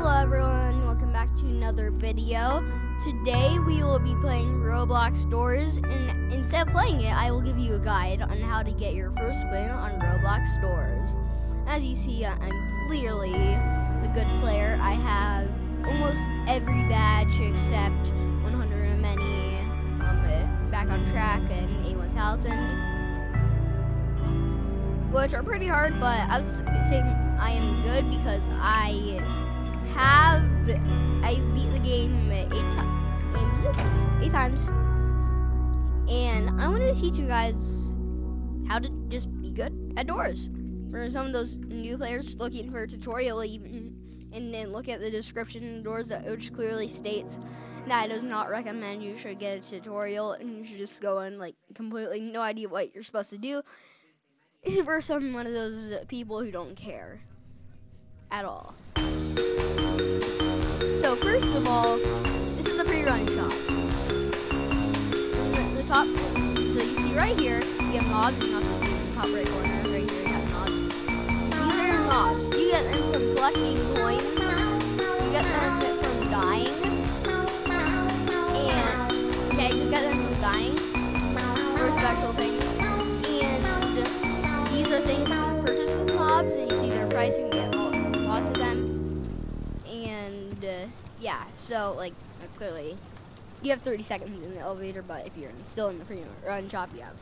Hello everyone, welcome back to another video. Today we will be playing Roblox Doors and instead of playing it, I will give you a guide on how to get your first win on Roblox Doors. As you see, I'm clearly a good player. I have almost every badge except 100 and many, um, back on track and A1000 which are pretty hard, but I was saying I am good because I have I beat the game eight times, eight times, and I wanted to teach you guys how to just be good at doors. For some of those new players looking for a tutorial, even and then look at the description doors that which clearly states that it does not recommend you should get a tutorial and you should just go in like completely no idea what you're supposed to do is for some one of those people who don't care at all. So first of all, this is the pre-run shop. The, the, top, so you see right here, you have knobs. You can also see in the top right corner, right here, you have knobs. These are knobs. You get them from collecting coins. You get them from dying. And yeah, you just get them from dying. For special things so like clearly, you have 30 seconds in the elevator, but if you're still in the free run shop, you have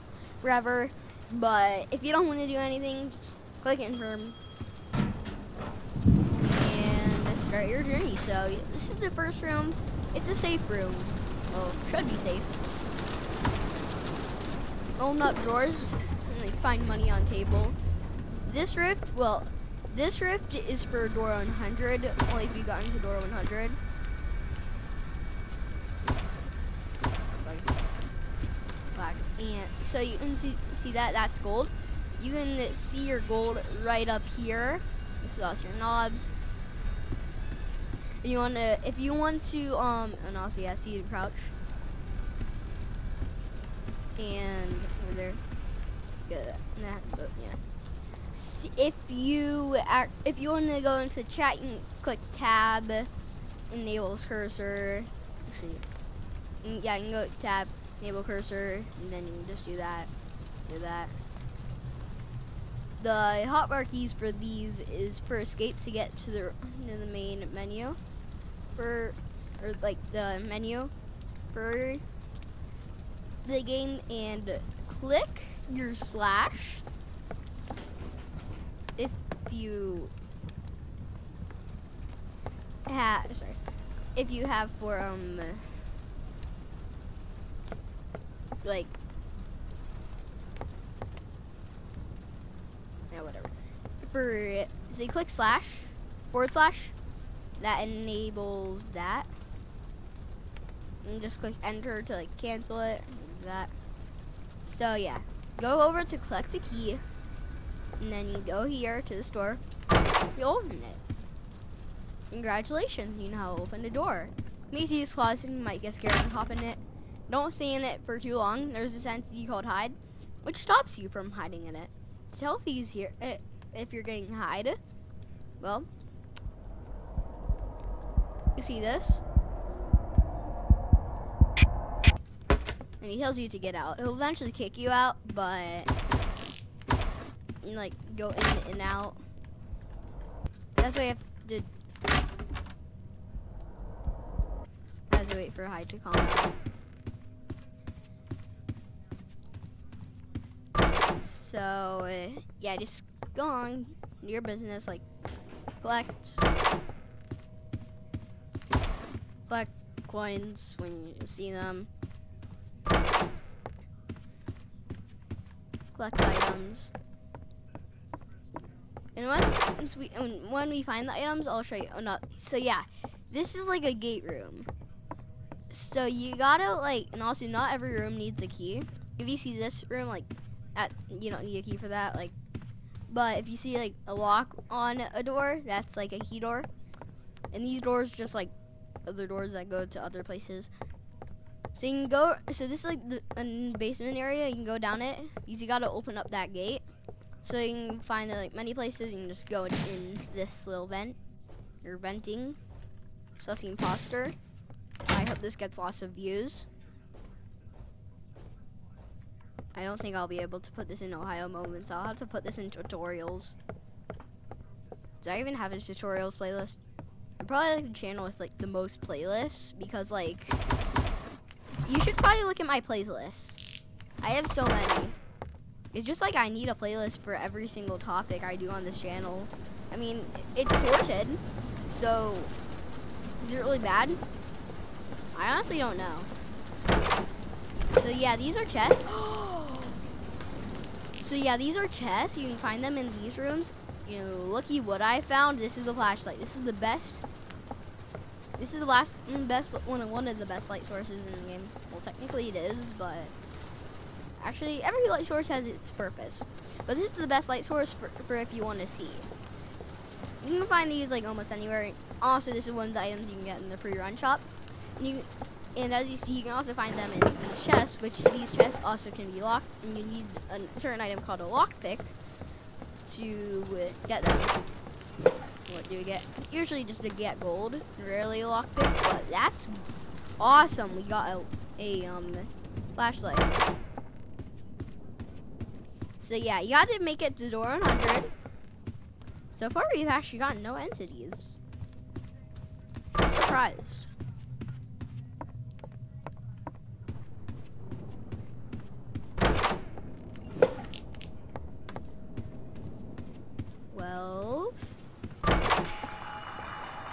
forever. But if you don't want to do anything, just click confirm and start your journey. So this is the first room. It's a safe room. Well, should be safe. Open up drawers like find money on table. This rift, well, this rift is for door 100, only if you got into door 100. Sorry. Black. And so you can see see that that's gold. You can see your gold right up here. This is also your knobs. You want to, if you want to, um, and also yeah, see the crouch. And over there good. Nah, but yeah. If you act, if you want to go into chat, you can click tab, enables cursor. Actually, yeah, you can go tab, enable cursor, and then you just do that, do that. The hotbar keys for these is for escape to get to the to the main menu, for or like the menu for the game, and click your slash. If you have sorry. If you have for um like yeah whatever for so you click slash forward slash that enables that and just click enter to like cancel it that so yeah go over to collect the key, and then you go here to the store, you open it. Congratulations, you now open the door. Macy's closet, you might get scared and hop in it. Don't stay in it for too long. There's this entity called hide, which stops you from hiding in it. Tell here, eh, if you're getting hide, well, you see this? and he tells you to get out. He'll eventually kick you out, but like go in and out. That's why you have to. As wait for hide to calm So uh, yeah, just go on your business, like collect, collect coins when you see them. collect items. And once we when we find the items, I'll show you. Oh no, so yeah, this is like a gate room. So you gotta like, and also not every room needs a key. If you see this room, like, you don't need a key for that. Like, but if you see like a lock on a door, that's like a key door. And these doors just like other doors that go to other places. So you can go, so this is like the basement area, you can go down it. You gotta open up that gate. So you can find like many places, you can just go in this little vent. You're venting. Sussy imposter. I hope this gets lots of views. I don't think I'll be able to put this in Ohio moments. I'll have to put this in tutorials. Do I even have a tutorials playlist? I'm probably like the channel with like the most playlists because like you should probably look at my playlists. I have so many. It's just like I need a playlist for every single topic I do on this channel. I mean, it's sorted, so is it really bad? I honestly don't know. So yeah, these are chests. Oh, so yeah, these are chests. You can find them in these rooms. You know, looky what I found. This is a flashlight. This is the best. This is the last mm, best one one of the best light sources in the game. Well, technically it is, but actually every light source has its purpose. But this is the best light source for, for if you want to see. You can find these like almost anywhere. Also, this is one of the items you can get in the pre-run shop. And, you, and as you see, you can also find them in these chests, which these chests also can be locked, and you need a certain item called a lockpick to get them. What do we get? Usually just to get gold, rarely a lockpick, but that's awesome. We got a, a um, flashlight. So yeah, you got to make it to door 100. So far, we've actually gotten no entities. Surprised.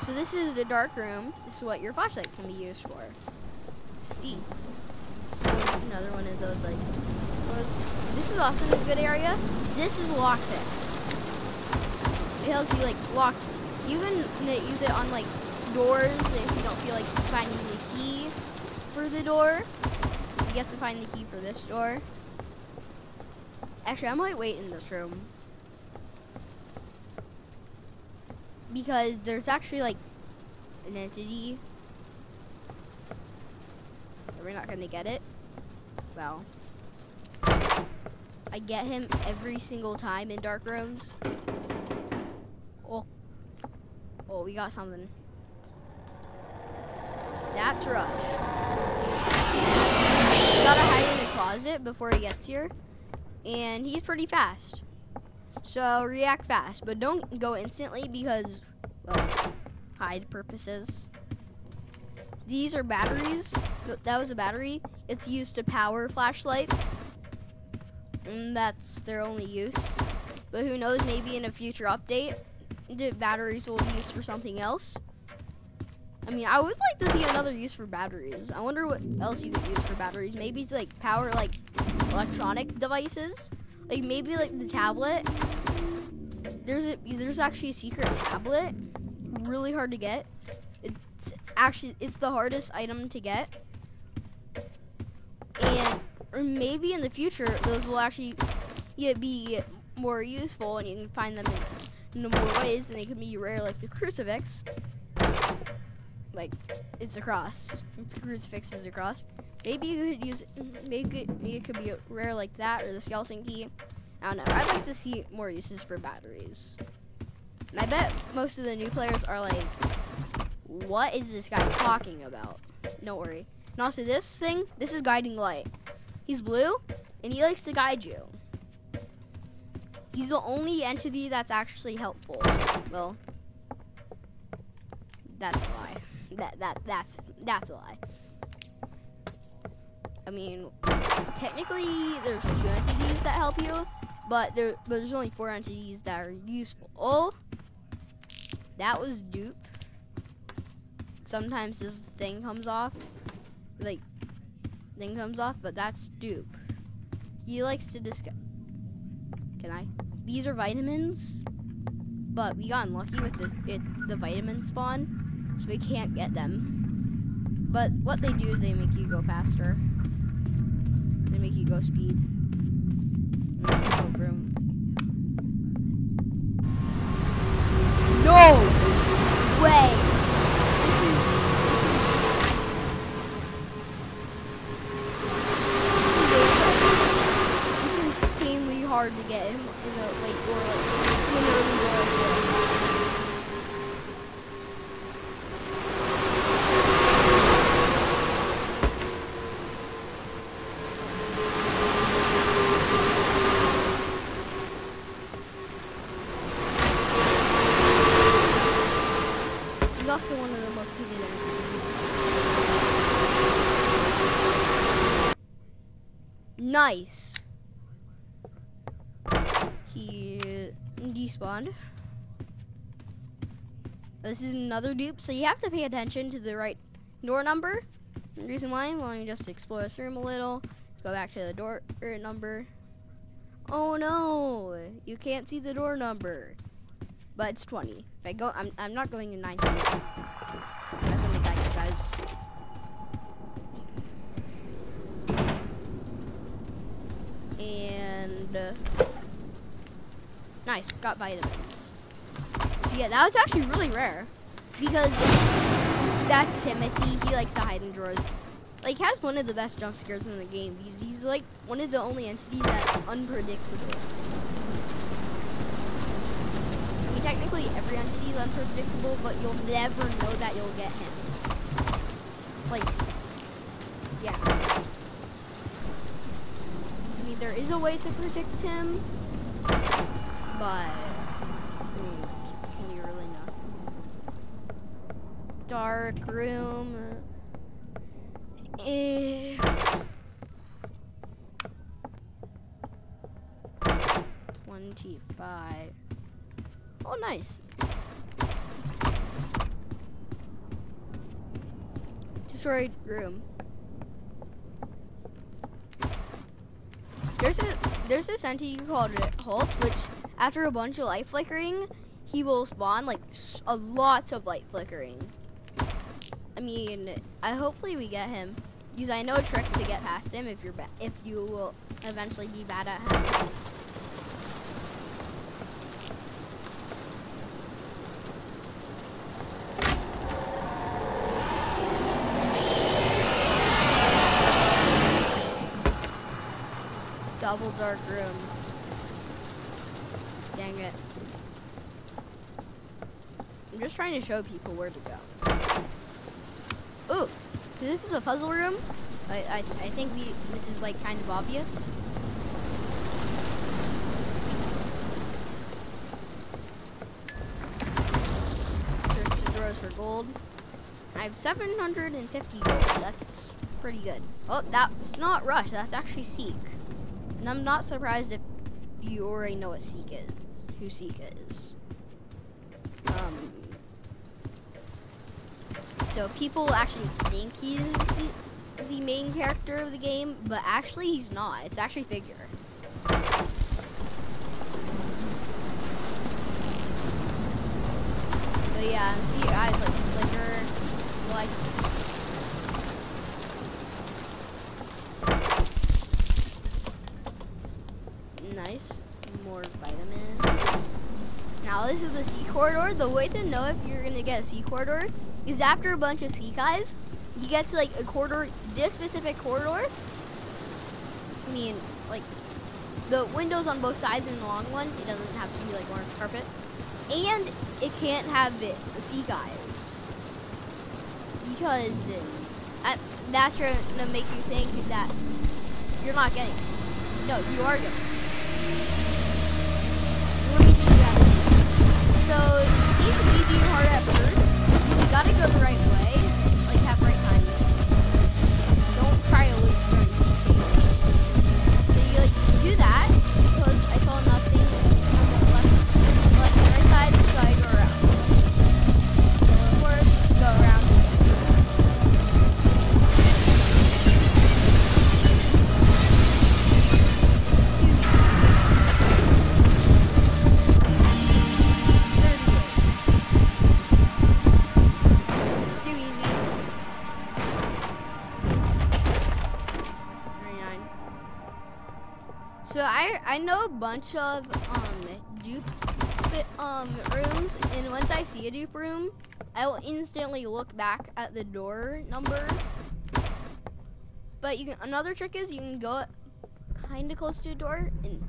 So this is the dark room. This is what your flashlight can be used for. To see. Is another one of those like. This is also a good area. This is lockpick. It helps you like lock. You can use it on like doors if you don't feel like finding the key for the door. You have to find the key for this door. Actually, I might wait in this room. Because there's actually like an entity. We're not gonna get it. Well. I get him every single time in dark rooms. Oh, oh, we got something. That's Rush. We gotta hide in the closet before he gets here. And he's pretty fast. So react fast, but don't go instantly because, well, hide purposes. These are batteries. That was a battery. It's used to power flashlights. And that's their only use. But who knows, maybe in a future update, the batteries will be used for something else. I mean, I would like to see another use for batteries. I wonder what else you could use for batteries. Maybe it's like power like electronic devices. Like maybe like the tablet. There's a there's actually a secret tablet. Really hard to get. It's actually it's the hardest item to get. And or maybe in the future those will actually yeah, be more useful and you can find them in no more ways, and they can be rare like the crucifix. Like, it's a cross. Crucifix is a cross. Maybe you could use, maybe, maybe it could be rare like that, or the skeleton key. I don't know. I'd like to see more uses for batteries. And I bet most of the new players are like, what is this guy talking about? Don't worry. And also this thing, this is guiding light. He's blue, and he likes to guide you. He's the only entity that's actually helpful. Well, that's a lie. That that that's that's a lie. I mean, technically there's two entities that help you, but there but there's only four entities that are useful. Oh, that was dupe. Sometimes this thing comes off, like thing comes off, but that's dupe. He likes to discuss. Can I? These are vitamins, but we got unlucky with this it, the vitamin spawn, so we can't get them. But what they do is they make you go faster. They make you go speed. No way! This is extremely hard to get in, in a late or like in early door also one of the most hated entities. Nice. He despawned. This is another dupe, so you have to pay attention to the right door number. The reason why, well, you just explore this room a little. Go back to the door er, number. Oh no, you can't see the door number. But it's 20. If I go, I'm, I'm not going in 19. I just want to make that guys. And, uh, nice, got vitamins. Yeah, that was actually really rare. Because that's Timothy, he likes to hide in drawers. Like, has one of the best jump scares in the game. He's, he's like one of the only entities that's unpredictable. I mean, technically every entity is unpredictable, but you'll never know that you'll get him. Like, yeah. I mean, there is a way to predict him, but I mean, can you really know? Dark room. Eh. Twenty-five. Oh, nice. Destroyed room. There's a there's this entity called Halt, which after a bunch of light flickering, he will spawn like a lots of light flickering. I mean, I hopefully we get him. Because I know a trick to get past him if you're if you will eventually be bad at him. Double dark room. Dang it. I'm just trying to show people where to go. Ooh, this is a puzzle room. I, I, I think we, this is like kind of obvious. Search the drawers for gold. I have 750 gold. That's pretty good. Oh, that's not Rush. That's actually Seek. And I'm not surprised if you already know what Seek is. Who Seek is. Um, people actually think he's the, the main character of the game, but actually he's not. It's actually Figure. But yeah, see your eyes like flicker, lights. Nice. More vitamins. Now this is the Seek corridor. The way to know if you're gonna get a Seek corridor is after a bunch of sea guys, you get to like a corridor, this specific corridor. I mean, like the windows on both sides in the long one, it doesn't have to be like orange carpet, and it can't have it, the sea guys because uh, that's trying to make you think that you're not getting Seek. No, you are getting Seek. So, see the easy hard at first gotta go the right way, like have right timing. Don't try to loop through So you like do that a bunch of um dupe um rooms and once I see a dupe room, I will instantly look back at the door number. But you can another trick is you can go kind of close to a door and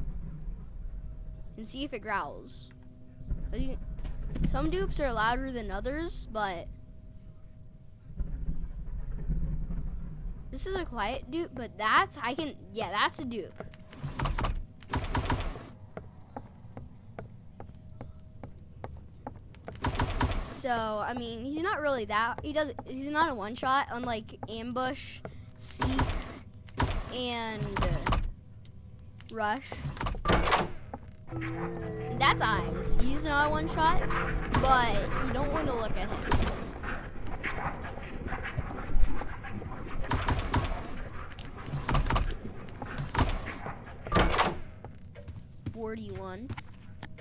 and see if it growls. Some dupes are louder than others, but This is a quiet dupe, but that's, I can, yeah, that's a dupe. So I mean, he's not really that. He does. He's not a one shot, unlike ambush, seek, and uh, rush. And that's eyes. He's not a one shot, but you don't want to look at him. 41.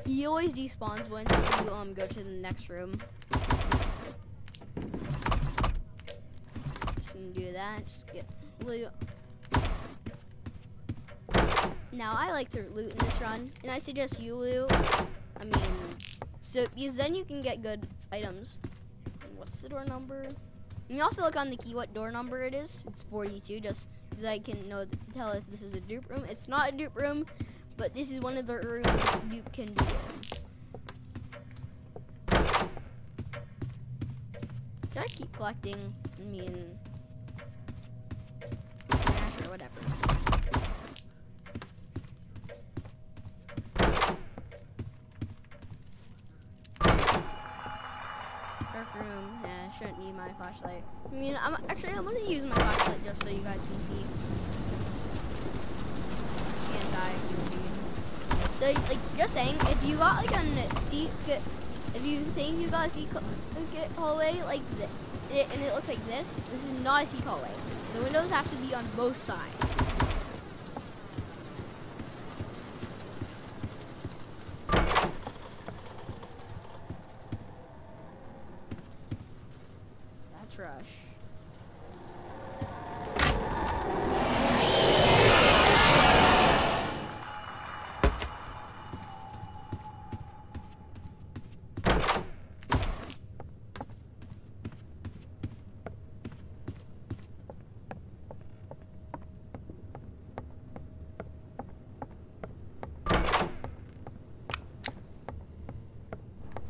He always despawns once you um go to the next room. Just gonna do that. Just get loot. Now I like to loot in this run, and I suggest you loot. I mean, so because then you can get good items. What's the door number? You also look on the key what door number it is. It's 42, just because I can know tell if this is a dupe room. It's not a dupe room. But this is one of the rooms you can do Should I keep collecting? I mean, yeah, sure, whatever. Dark room, yeah, I shouldn't need my flashlight. I mean, I'm actually I'm gonna use my flashlight just so you guys can see. So, like, just saying, if you got like a secret, if you think you got a secret hallway like this, and it looks like this, this is not a secret hallway. The windows have to be on both sides. That's rush.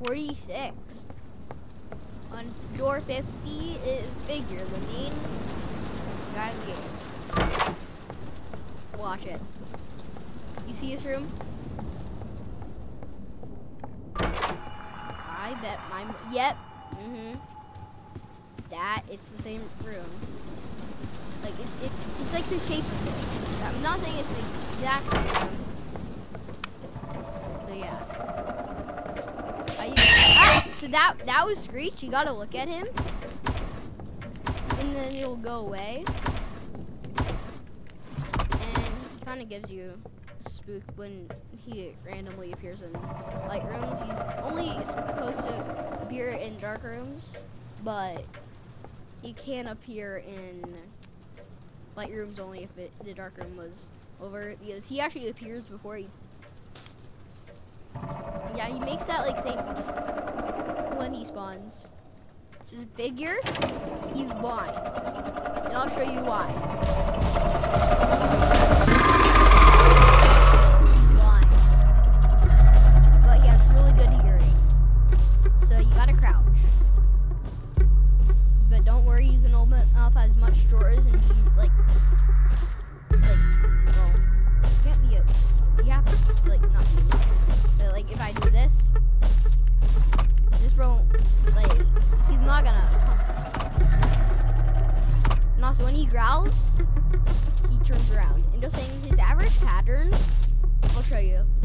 46. On door 50 is figure, the main guy of the game. Watch it. You see this room? I bet my, yep, mm-hmm. That, it's the same room. Like, it, it, it's like the shape of it. I'm not saying it's the exact same room. But yeah. Ah, so that that was Screech. You gotta look at him, and then he'll go away. And he kind of gives you spook when he randomly appears in light rooms. He's only supposed to appear in dark rooms, but he can appear in light rooms only if it, the dark room was over. Because he actually appears before he yeah, he makes that like same when he spawns. Just figure, he's blind. And I'll show you why. Go around,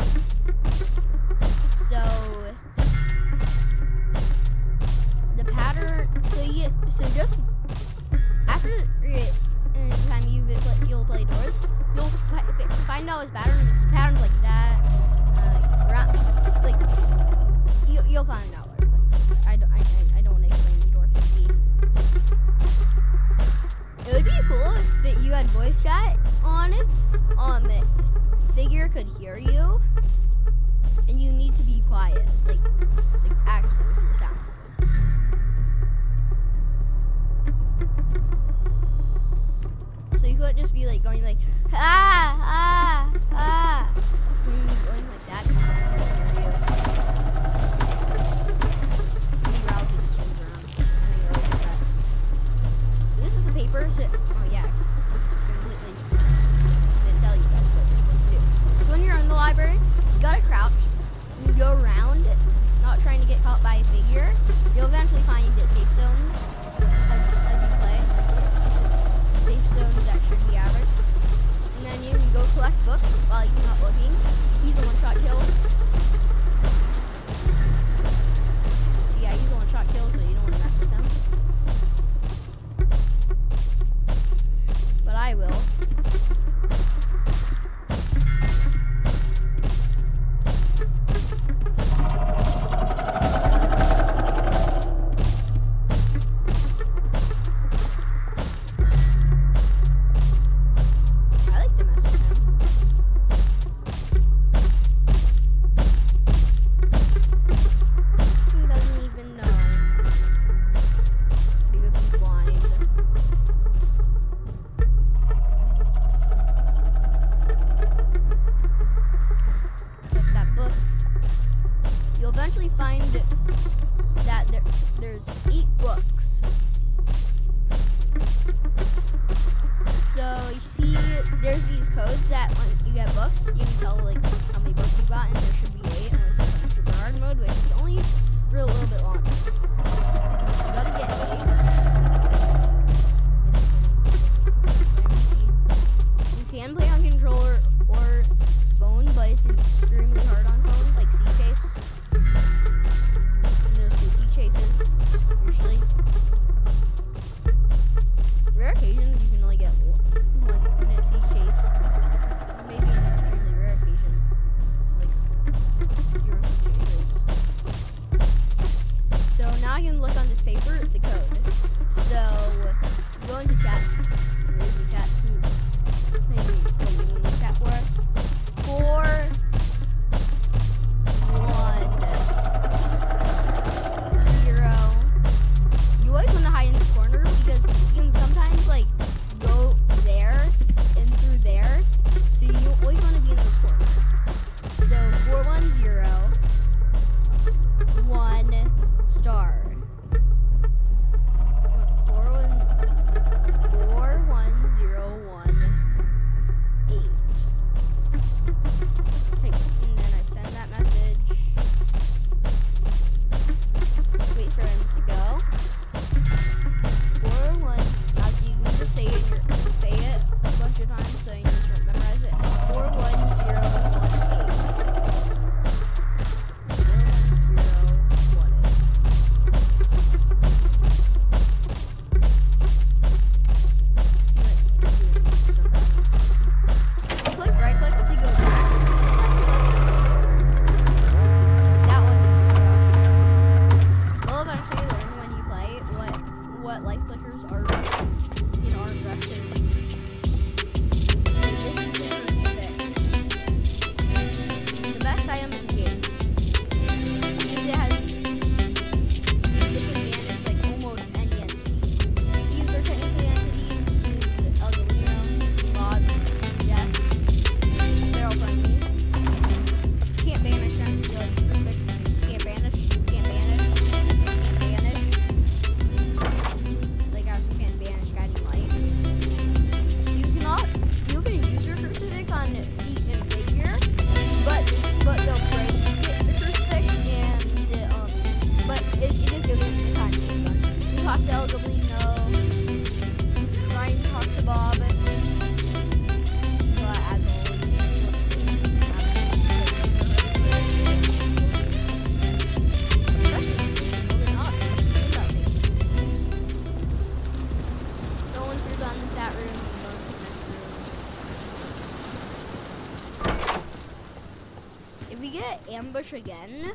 If we get ambush again,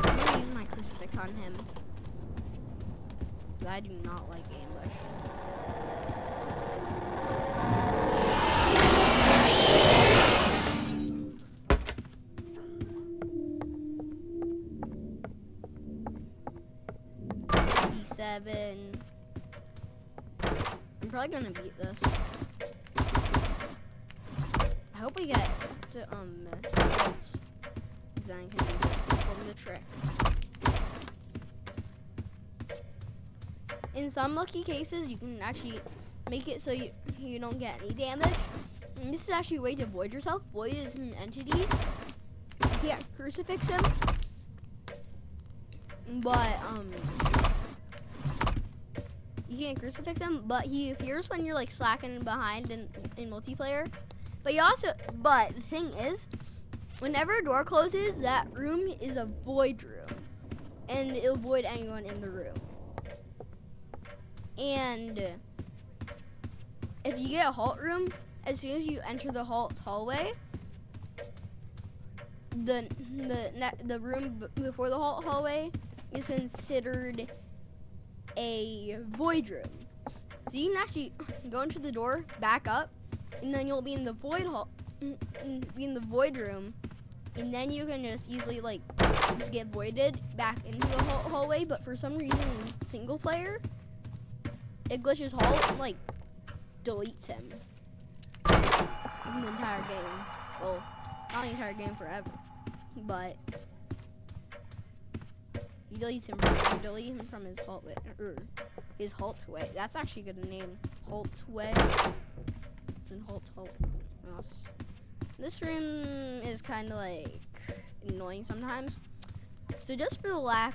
I'm gonna use my crucifix on him. I do not like ambush. D7. I'm probably gonna beat this. I hope we get to um hits. 'cause then I can perform the trick. In some lucky cases, you can actually make it so you you don't get any damage. And this is actually a way to avoid yourself. Void is an entity. You can't crucifix him. But um you can't crucifix him, but he appears when you're like slacking behind in, in multiplayer. But you also but the thing is, whenever a door closes, that room is a void room. And it'll void anyone in the room. And if you get a halt room, as soon as you enter the halt hallway, the the the room before the halt hallway is considered a void room. So you can actually go into the door, back up, and then you'll be in the void hall, be in the void room, and then you can just easily like just get voided back into the hall- hallway. But for some reason, single player, it glitches halt and like deletes him in the entire game. Well, not the entire game forever, but you deletes him. You delete him from his halt way, or his halt way. That's actually a good name. Halt way. It's in halt halt. This room is kind of like annoying sometimes. So just for the lack,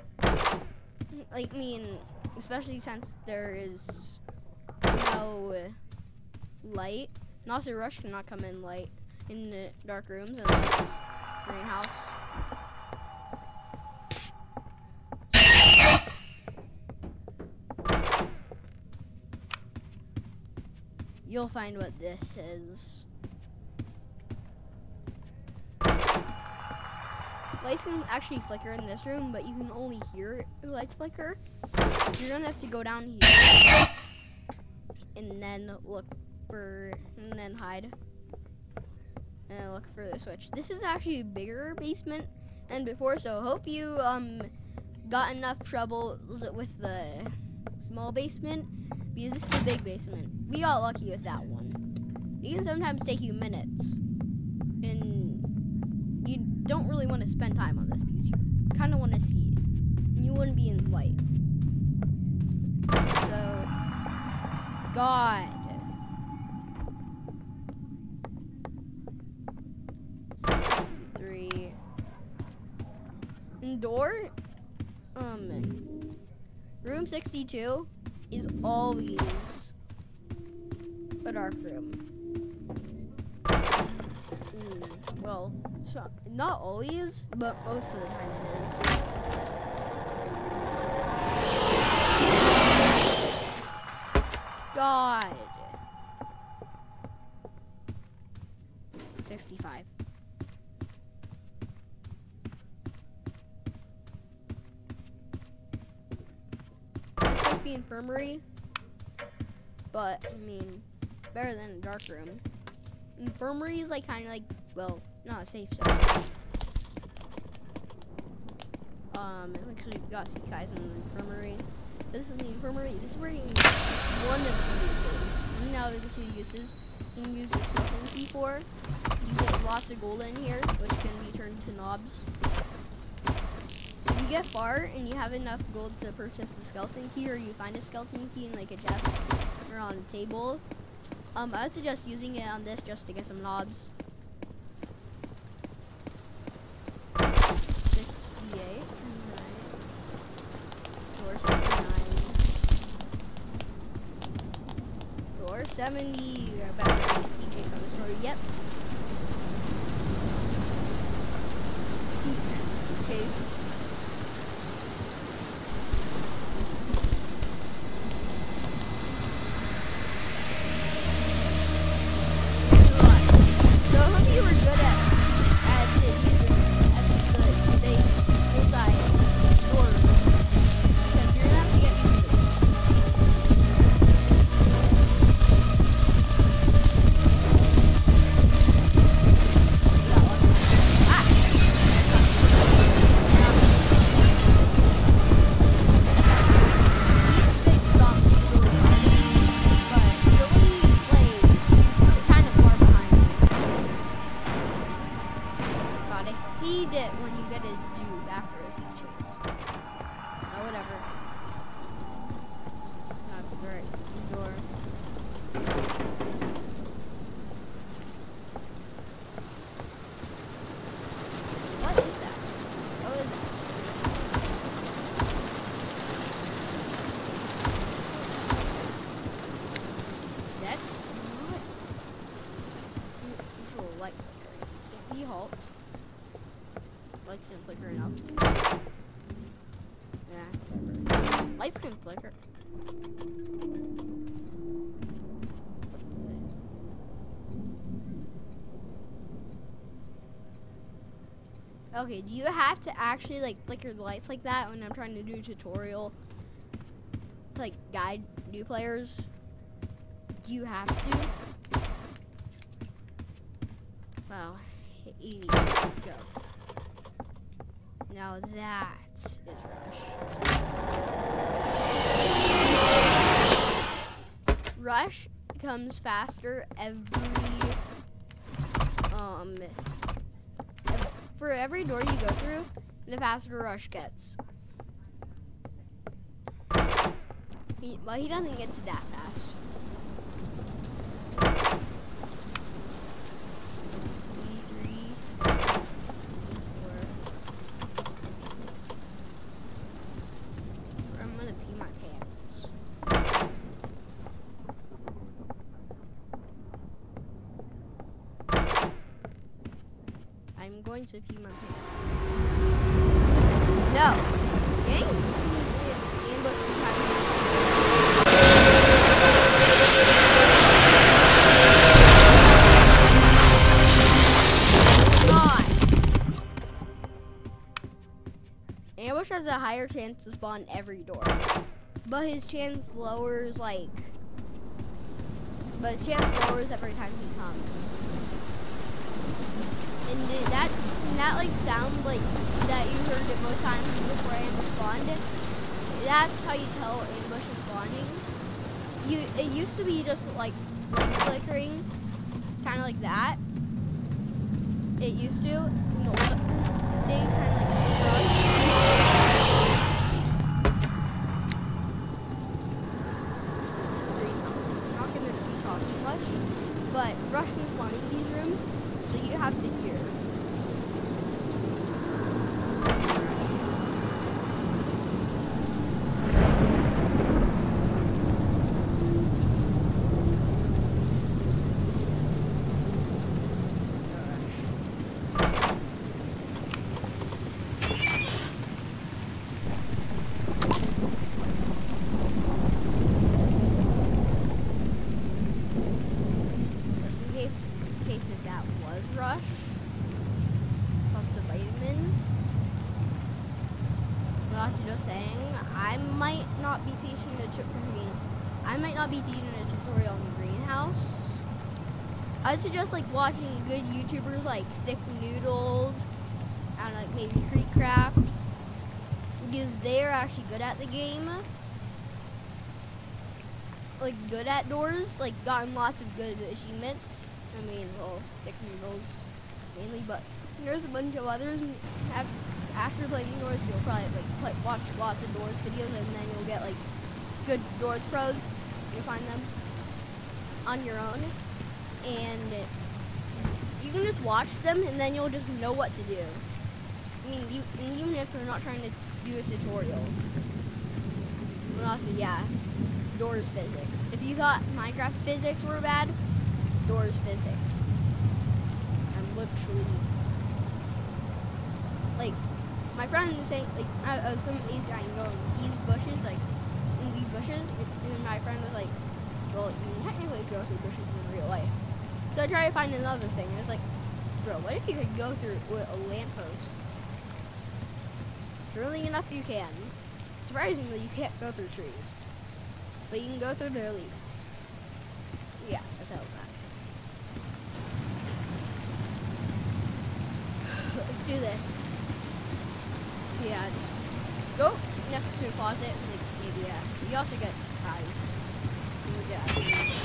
like I mean, especially since there is no light. And also Rush cannot come in light in the dark rooms unless greenhouse. You'll find what this is. Lights can actually flicker in this room, but you can only hear lights flicker. You're gonna have to go down here and then look for and then hide and look for the switch. This is actually a bigger basement than before, so hope you um got enough troubles with the small basement because this is a big basement. We got lucky with that one. It can sometimes take you minutes, don't really want to spend time on this because you kind of want to see. You wouldn't be in light. So, God. And door, um, room 62 is always a dark room. Mm, well, not always, but most of the time it is. God. 65. This might be infirmary, but I mean, better than a dark room. Infirmary is like kind of like, well, not a safe zone. Um, actually, we got some guys in the infirmary. This is the infirmary. This is where you one of the uses. Now the two uses you can use your skeleton key for. You get lots of gold in here, which can be turned to knobs. So if you get far and you have enough gold to purchase the skeleton key, or you find a skeleton key in like a chest or on a table, um, I would suggest using it on this just to get some knobs. Okay, do you have to actually like flicker the lights like that when I'm trying to do a tutorial to like guide new players? Do you have to? Wow, 80, let's go. Now that is Rush. Rush comes faster every, um, every door you go through, the faster Rush gets. He, well, he doesn't get to that fast. D3, D4. So I'm gonna pee my pants. I'm going to pee my pants. No. To God. Ambush has a higher chance to spawn every door. But his chance lowers like but his chance lowers every time he comes. And that that like sound like that you heard it most times before ambush spawned. That's how you tell ambush is spawning. You it used to be just like flickering, kinda like that. It used to in the old days, kind of like This is greenhouse. I'm not gonna be talking much, but Rush can spawn in these rooms, so you have to hear. Just in case, in case if that was Rush, fuck the vitamin. But also just saying, I might not be teaching a tu- I mean, I might not be teaching a tutorial on the greenhouse. I'd suggest like watching good YouTubers like Thick Noodles and like maybe KreekCraft because they're actually good at the game. Like good at doors, like gotten lots of good achievements. I mean, well, Thick Noodles mainly, but there's a bunch of others. and af- After playing doors, you'll probably like play, watch lots of doors videos, and then you'll get like good doors pros. You'll find them on your own, and you can just watch them, and then you'll just know what to do. I mean, you, even if you're not trying to do a tutorial. But also, yeah, Doors physics. If you thought Minecraft physics were bad, Doors physics. I'm literally like my friend was saying like I, I was some Asian guy going these bushes like in these bushes, and my friend was like, well, you technically go through bushes in real life. So I tried to find another thing. I was like, bro, what if you could go through with a lamppost? Surely enough, you can. Surprisingly, you can't go through trees, but you can go through their leaves. So yeah, that's how it's that. Let's do this. So yeah, just, just go next to a closet, maybe yeah. You also get eyes. You get eyes.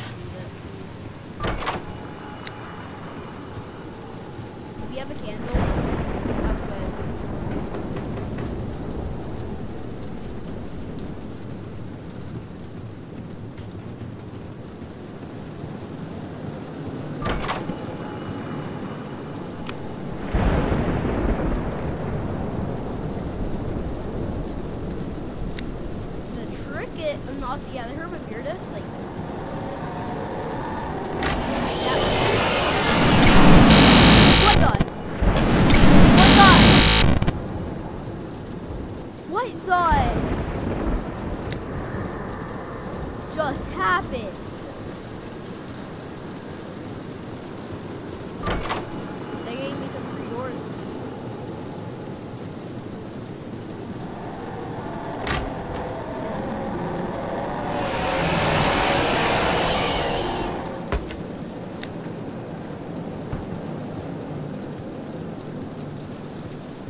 If you have a candle, that's good. And also yeah, the Herbivirus, like that- What the? What the? What the? Just happened. They gave me some free doors.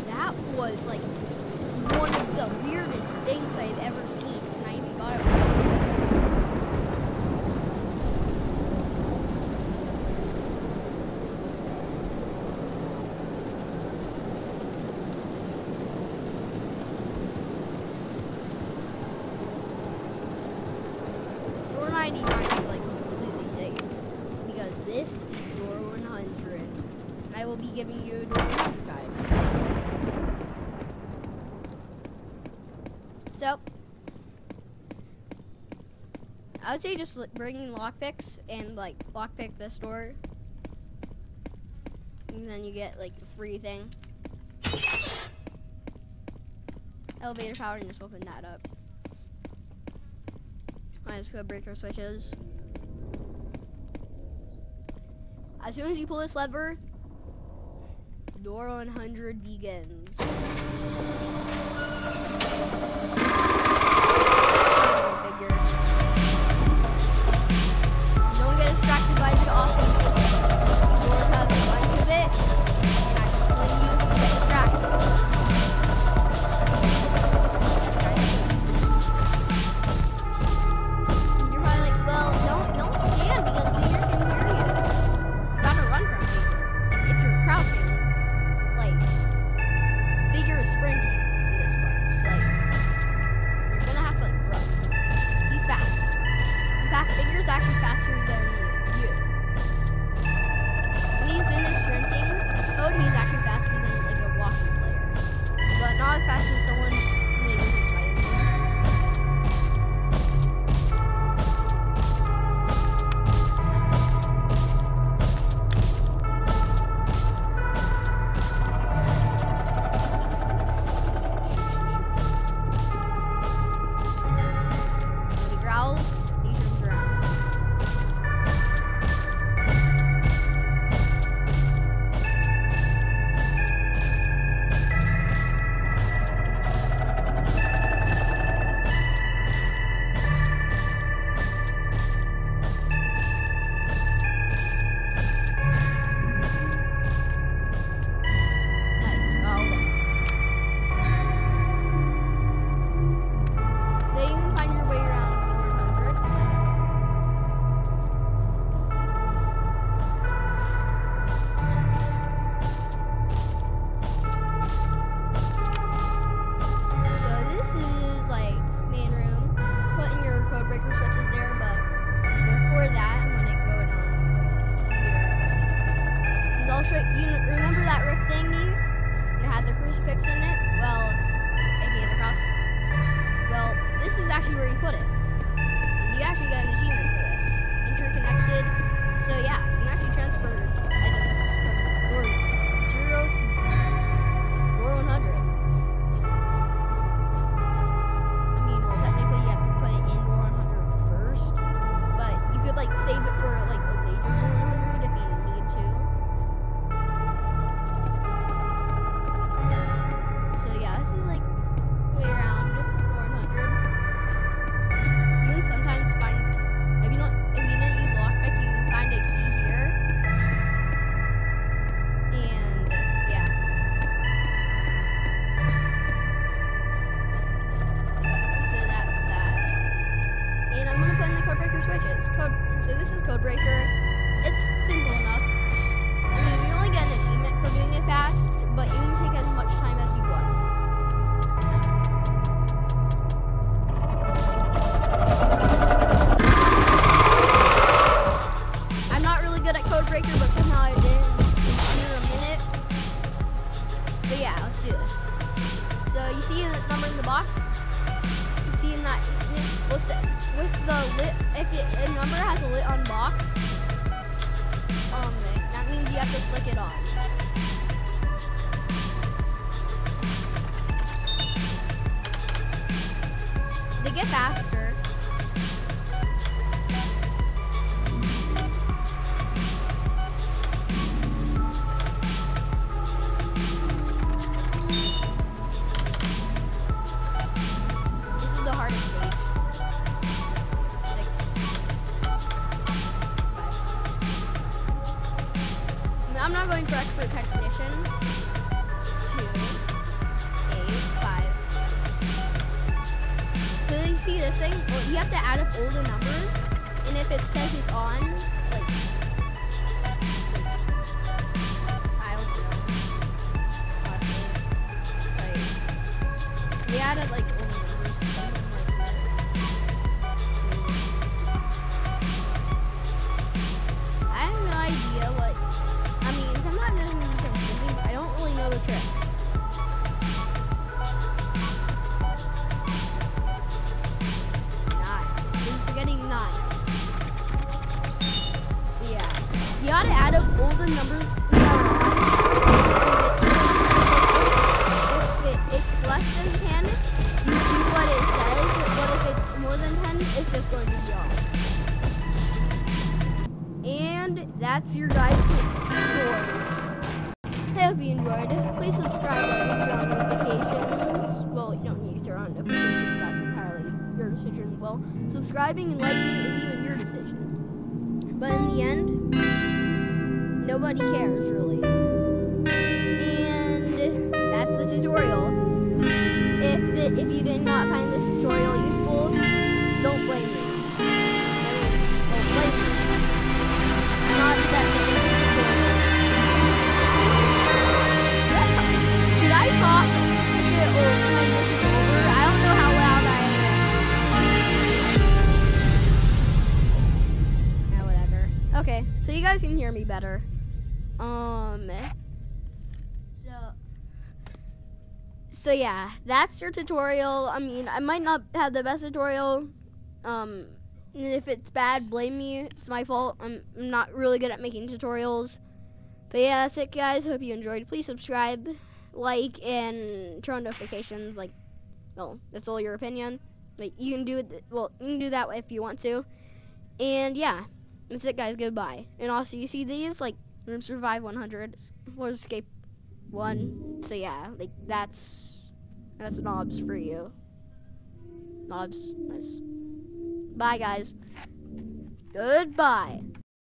That was like one of the weirdest things I've ever seen, and I even got it. Door 99 is like completely safe because this is door 100. I will be giving you a door 100 guide. So, I would say just like, bring in lockpicks and like lockpick this door. And then you get like the free thing. Elevator power and just open that up. Alright, let's go break our switches. As soon as you pull this lever, door 100 begins. Your decision. Well, subscribing and liking is even your decision. But in the end, nobody cares really. And that's the tutorial. If the, if you did not find this tutorial useful, guys can hear me better. Um. So. So yeah, that's your tutorial. I mean, I might not have the best tutorial. Um, if it's bad, blame me. It's my fault. I'm, I'm not really good at making tutorials. But yeah, that's it, guys. Hope you enjoyed. Please subscribe, like, and turn on notifications. Like, well, that's all your opinion. Like, you can do it. Well, you can do that if you want to. And yeah, that's it, guys. Goodbye. And also, you see these like Room Survive 100, Floor Escape 1. So yeah, like that's that's knobs for you. Knobs, nice. Bye, guys. Goodbye.